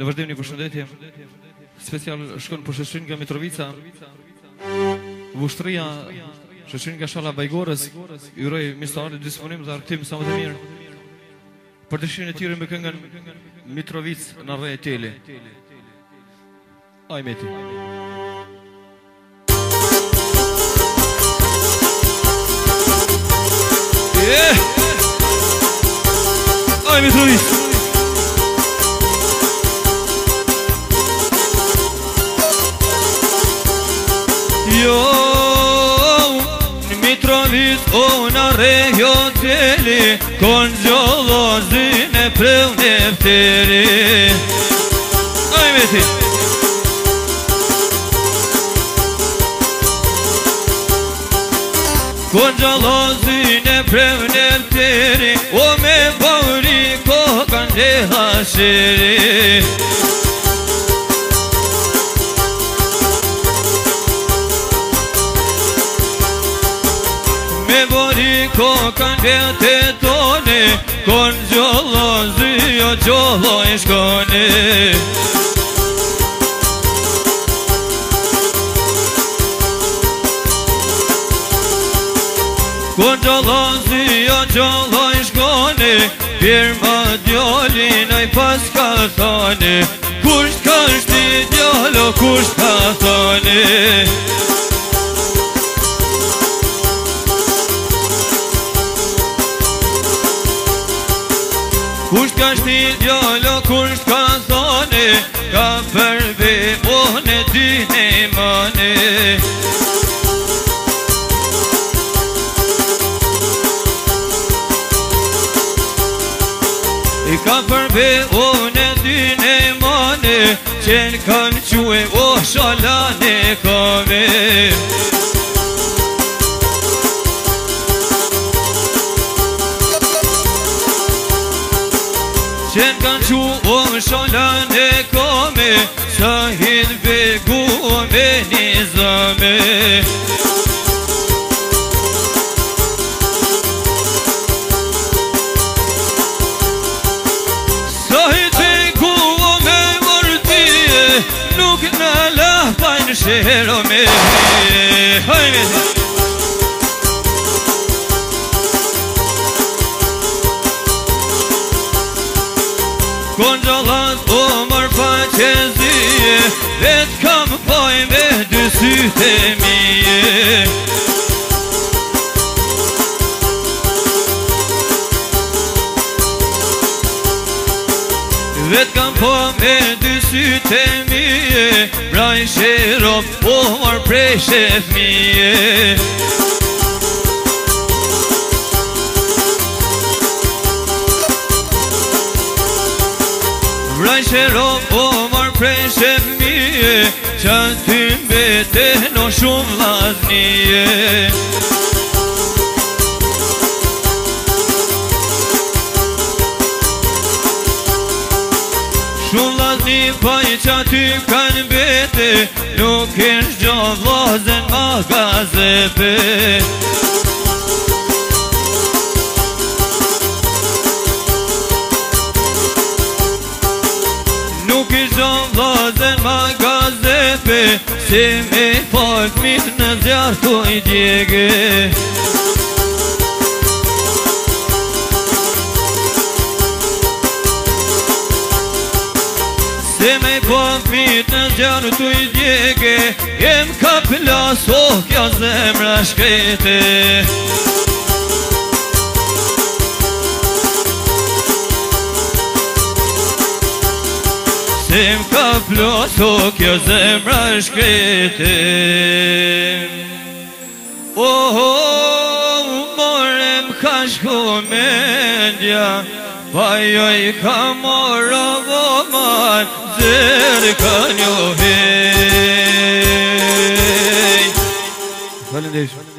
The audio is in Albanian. Në vazhdim një përshëndetje Special shkon për shëshin nga Mitrovica Vushtria Shëshin nga Shala Bajgores Juroj misalë të disponim dhe arktim Sa më të mirë Për të shqinë e tiri me këngën Mitrovic në rrej e tjeli Ajme ti Yeah! Ajme Mitrovic! eu Mitrovic una rejoteli Konzolo ne preu nefteri Kıymetin Konzolo zine preu nefteri O me bauri kokan de haşeri Kıymetin kokën e toni Kon gjollo zi o gjollo i shkoni Kon gjollo zi o gjollo i shkoni Pjerë më djoli në i paska thoni Kusht ka shti djollo kusht ka thoni Kusht ka shti djollo kusht ka thoni Nështë i djalo ka zone zane, ka përve o në dyne mane Nështë i djalo ka përve o dyne mane Qenë kanë que o shalane kave Qenë kanë që o më e kome Sa hinë vegu o me një zëme Sa hinë vegu me mërëtie Nuk në lafaj në shërë me Hajme të Allah Po mërë pa që E kam poj me dy syte mije Vetë kam po me dy syte mije Pra i shero po mërë prej shef mije Kaj shero po marë prej shemë Qa ty mbete në shumë laznije Shumë lazni pa po i qa ty kanë mbete Nuk e shgjo vlazen ma gazepe Shumë lazni pa i qa ty kanë mbete pe Se me falë të në zjarë të i djegë Se me falë të në zjarë të i djegë Jem ka pëllasë o kjo zemrë a shkete Se Sim ka plosu kjo zemra shkretim Oho, morem ka shku mendja Pa jo i ka moro voman Zirë ka njohi Falendejshme